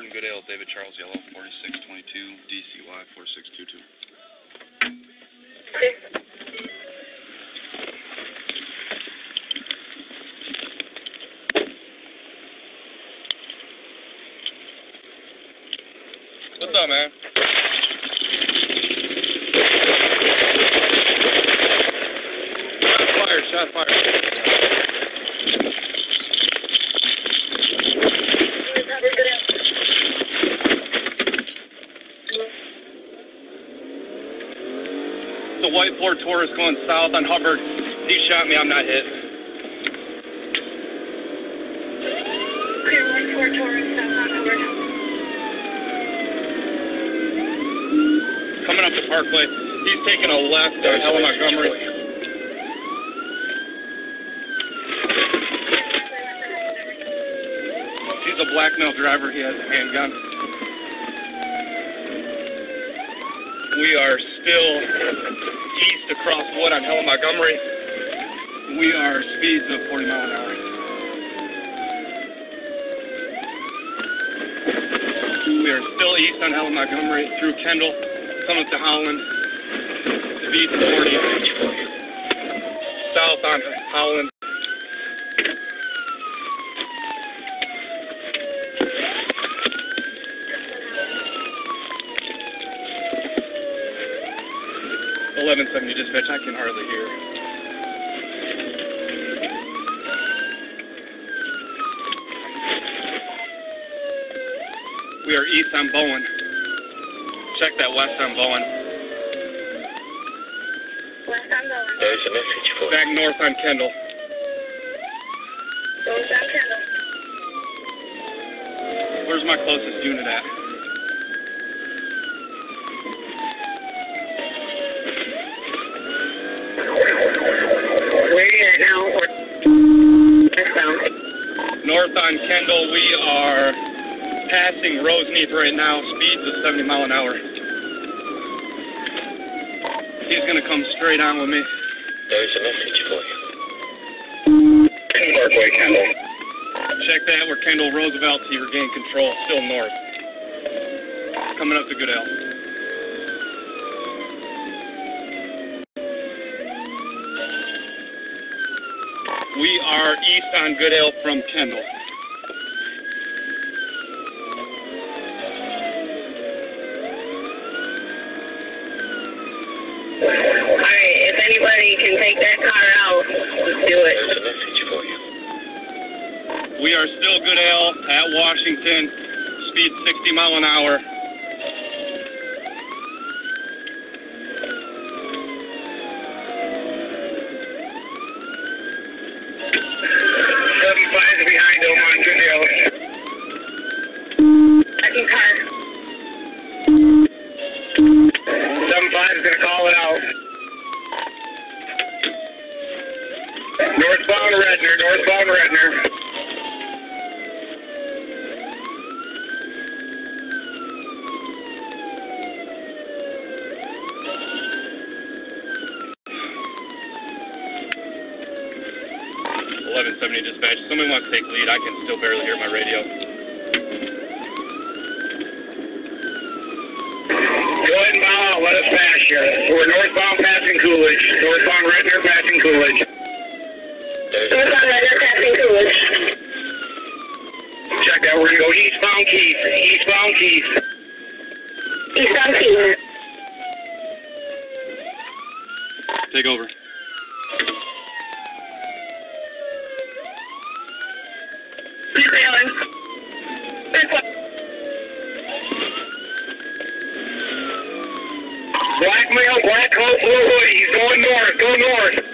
Hubbard and Goodale, David Charles Yellow, 4622, DCY 4622. What's up, man? Shot fired, shot fired. The white Ford Taurus going south on Hubbard. He shot me, I'm not hit. Clear one four Taurus, south on Hubbard. Coming up the parkway. He's taking a left on Helen Montgomery. He's a black male driver. He has a handgun. We are still east across Wood on Helen Montgomery. We are speeds of 40 mile an hour. We are still east on Helen Montgomery through Kendall, coming to Howland. Speeds of 40. South on Howland. Eleven seventy dispatch. I can hardly hear. We are east on Bowen. Check that west on Bowen. West on Bowen. There's a message for you. Back north on Kendall. North on Kendall. Where's my closest unit at? North on Kendall, we are passing Roseneath right now, speeds of 70 mile an hour. He's gonna come straight on with me. There's a message for you. Parkway, Kendall. Check that, we're Kendall Roosevelt, he regained control, still north. Coming up to Goodale. We are east on Goodale from Kendall. Alright, if anybody can take that car out, let's do it. There's a message for you. We are still Goodale at Washington, speed 60 mile an hour. Seven five behind him on Goodale. Second car. Seven five is gonna call it out. Northbound Redner, northbound Redner. Eleven seventy dispatch. Somebody wants to take lead. I can still barely hear my radio. Go ahead and bow out. Let us pass here. We're northbound passing Coolidge. Northbound Redner passing Coolidge. There's a North on Redner passing Coolidge. Check that. We're gonna go eastbound Keith. Eastbound Keith. East on Keene. Take over. Keep going. Black male, black coat, blue hoodie. He's going north. Go north.